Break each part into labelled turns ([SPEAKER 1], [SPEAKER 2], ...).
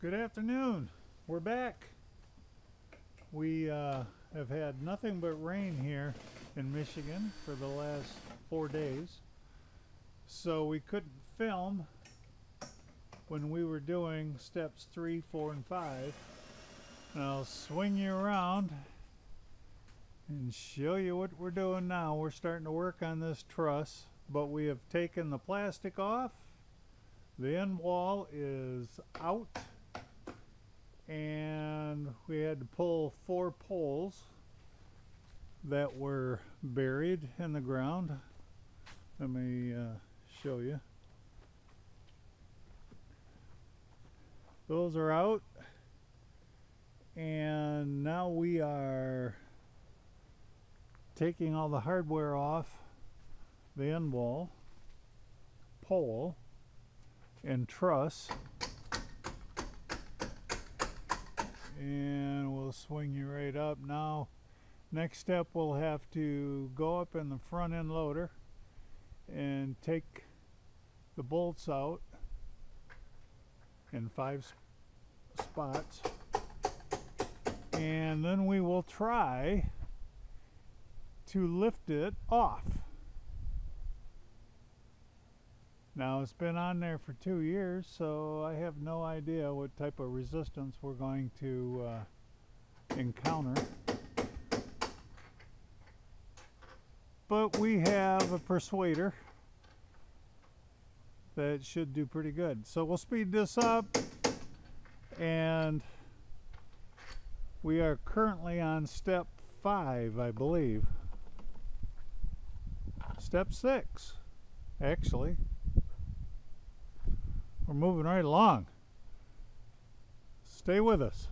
[SPEAKER 1] Good afternoon. We're back. We uh, have had nothing but rain here in Michigan for the last four days. So we couldn't film when we were doing steps three, four, and five. And I'll swing you around and show you what we're doing now. We're starting to work on this truss, but we have taken the plastic off. The end wall is out and we had to pull four poles that were buried in the ground. Let me uh, show you. Those are out, and now we are taking all the hardware off the end wall, pole, and truss. And we'll swing you right up. Now next step we'll have to go up in the front end loader and take the bolts out in five sp- spots. And then we will try to lift it off Now it's been on there for two years, so I have no idea what type of resistance we're going to uh, encounter. But we have a persuader that should do pretty good. So we'll speed this up and we are currently on step five, I believe. Step six, actually. We're moving right along. Stay with us.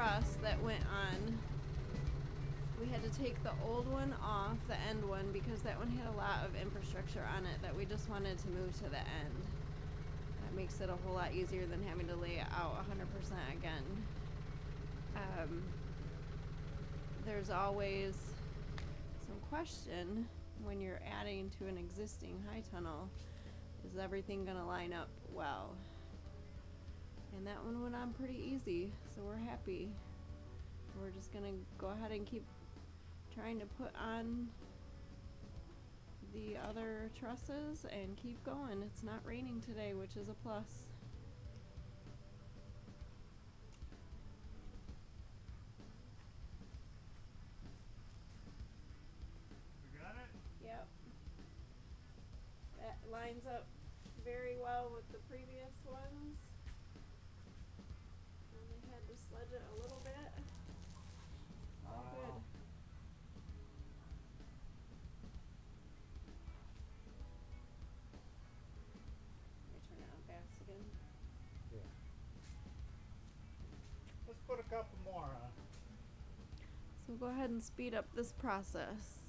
[SPEAKER 2] Truss that went on, we had to take the old one off, the end one, because that one had a lot of infrastructure on it that we just wanted to move to the end. That makes it a whole lot easier than having to lay it out 100% again. Um, there's always some question when you're adding to an existing high tunnel is everything going to line up well? And that one went on pretty easy, so we're happy. We're just going to go ahead and keep trying to put on the other trusses and keep going. It's not raining today, which is a plus.
[SPEAKER 1] We got it?
[SPEAKER 2] Yep. That lines up very well with the previous had it a little bit. All good. Let me turn it on fast again.
[SPEAKER 1] Yeah. Let's put a couple more on.
[SPEAKER 2] So go ahead and speed up this process.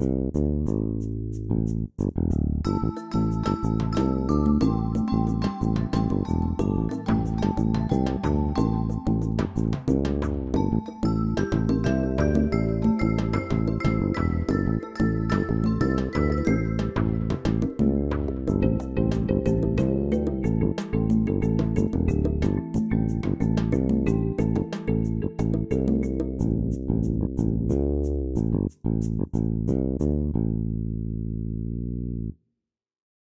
[SPEAKER 3] Thank